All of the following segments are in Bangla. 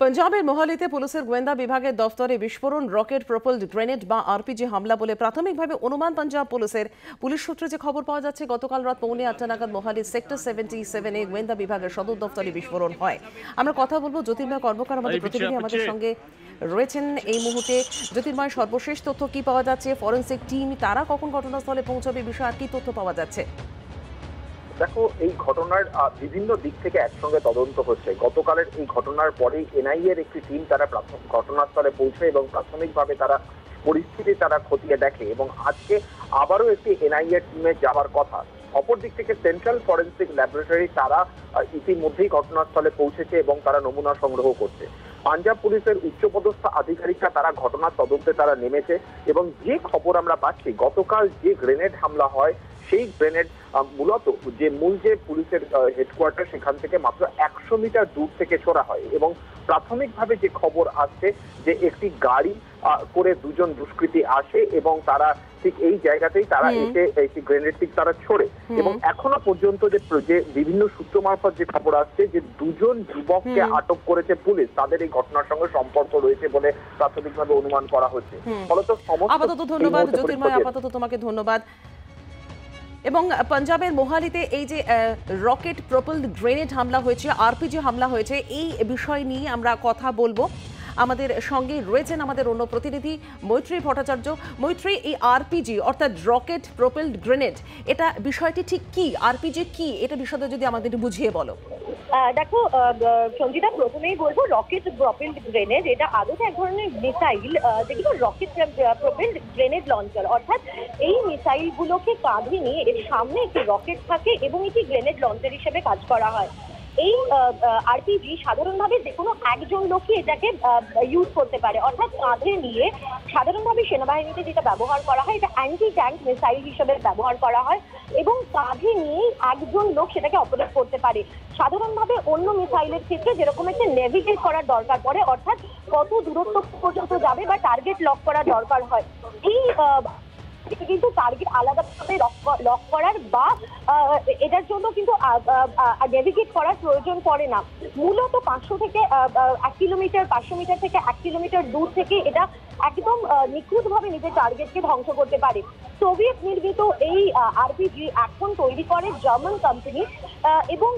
পঞ্জাবের মোহালিতে পুলিশের গোয়েন্দা বিভাগের দফতরে বিস্ফোরণ রকেট প্রপলড গ্রেনেড বা আরপিজি হামলা বলে প্রাথমিকভাবে অনুমান পাঞ্জাব পুলিশের। পুলিশ সূত্রে যে খবর পাওয়া যাচ্ছে গতকাল রাত পৌনে আটটা নাগাদ মোহালির সেক্টর সেভেন্টি সেভেনে গোয়েন্দা বিভাগের সদর দফতরে বিস্ফোরণ হয়। আমরা কথা বলব জ্যোতির্ময় কর্মকার আমাদের প্রতিনিধি আমাদের সঙ্গে রয়েছেন এই মুহূর্তে। জ্যোতির্ময় সর্বশেষ তথ্য কি পাওয়া যাচ্ছে? ফরেন্সিক টিম তারা কখন ঘটনাস্থলে পৌঁছবে? বিষয়ে আর কি তথ্য পাওয়া যাচ্ছে? দেখো, এই ঘটনার বিভিন্ন দিক থেকে একসঙ্গে তদন্ত হচ্ছে। গতকালের এই ঘটনার পরেই এনআইএ এর একটি টিম তারা ঘটনাস্থলে পৌঁছে এবং প্রাথমিকভাবে তারা পরিস্থিতি তারা খতিয়ে দেখে এবং আজকে আবারও একটি এনআইএ টিমে যাওয়ার কথা। অপর দিক থেকে সেন্ট্রাল ফরেন্সিক ল্যাবরেটরি তারা ইতিমধ্যেই ঘটনাস্থলে পৌঁছেছে এবং তারা নমুনা সংগ্রহ করছে। পাঞ্জাব পুলিশের উচ্চপদস্থ আধিকারিকরা তারা ঘটনার তদন্তে তারা নেমেছে এবং যে খবর আমরা পাচ্ছি, গতকাল যে গ্রেনেড হামলা হয় সেই গ্রেনেড মূলত যে মূল যে পুলিশের হেডকোয়ার্টার সেখান থেকে মাত্র একশো মিটার দূর থেকে ছোড়া হয় এবং প্রাথমিকভাবে যে খবর আসছে যে একটি গাড়ি করে দুজন দুষ্কৃতী আসে এবং তারা ঠিক এই জায়গাতেই তারা। এসে একটি গ্রেনেডটি তারা ছোড়ে। এবং এখনও পর্যন্ত যে যে বিভিন্ন সূত্র মারফত যে খবর আসছে যে দুজন যুবককে আটক করেছে পুলিশ তাদের এই ঘটনার সঙ্গে সম্পর্ক রয়েছে বলে প্রাথমিকভাবে অনুমান করা হচ্ছে। ফলত সমস্ত আপাতত ধন্যবাদ জ্যোতির্ময় আপাতত তোমাকে ধন্যবাদ। এবং পাঞ্জাবের মোহালিতে এই যে রকেট প্রপল গ্রেনেড হামলা হয়েছে, আরপিজি হামলা হয়েছে, এই বিষয় নিয়ে আমরা কথা বলব। আমাদের সঙ্গে রয়েছেন আমাদের অন্য প্রতিনিধি মৈত্রী ভট্টাচার্য। মৈত্রী, এই আরপিজি অর্থাৎ রকেট প্রপেলড গ্রেনেড, এটা বিষয়টি ঠিক কি? আরপিজি কি? এটা বিষয়টা যদি আমাদের বুঝিয়ে বলো। দেখো সঞ্জিতা প্রথমেই বলব রকেট প্রপেলড গ্রেনেড এটা আদতে এক ধরনের মিসাইল যেগুলো রকেট প্রপেলড গ্রেনেড লঞ্চার অর্থাৎ এই মিসাইলগুলোকে কাঁধে নিয়ে এর সামনে একটি রকেট থাকে এবং এটি গ্রেনেড লঞ্চার হিসেবে কাজ করা হয়। এই আরপিজি সাধারণভাবে যে কোনো একজন লোকই এটাকে ইউজ করতে পারে। অর্থাৎ কাঁধে নিয়ে সাধারণভাবে সেনাবাহিনীতে যেটা ব্যবহার করা হয়, এটা অ্যান্টি ট্যাঙ্ক মিসাইল হিসেবে ব্যবহার করা হয় এবং কাঁধে নিয়েই একজন লোক সেটাকে অপারেট করতে পারে। সাধারণভাবে অন্য মিসাইলের ক্ষেত্রে যেরকম একটা নেভিগেট করার দরকার পড়ে, অর্থাৎ কত দূরত্ব পর্যন্ত যাবে বা টার্গেট লক করার দরকার হয়। এই আহ, কিন্তু টার্গেট আলাদাভাবে লক করার বা এটার জন্য কিন্তু নেভিগেট করার প্রয়োজন পড়ে না। মূলত পাঁচশো থেকে এক কিলোমিটার পাঁচশো মিটার থেকে এক কিলোমিটার দূর থেকে এটা একদম নিখুঁতভাবে নিজের টার্গেটকে ধ্বংস করতে পারে। সোভিয়েত নির্মিত এই আরপিজি এখন তৈরি করে জার্মান কোম্পানি এবং।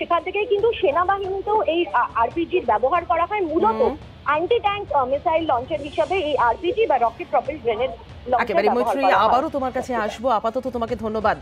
সেখান থেকে কিন্তু সেনাবাহিনীতেও এই আরপিজির ব্যবহার করা হয় মূলত। অ্যান্টি ট্যাঙ্ক মিসাইল লঞ্চার হিসাবে এই আরপিজি বা রকেট প্রপেল গ্রেনেড একেবারে মৈত্রী আবারও তোমার কাছে আসব আপাতত তোমাকে ধন্যবাদ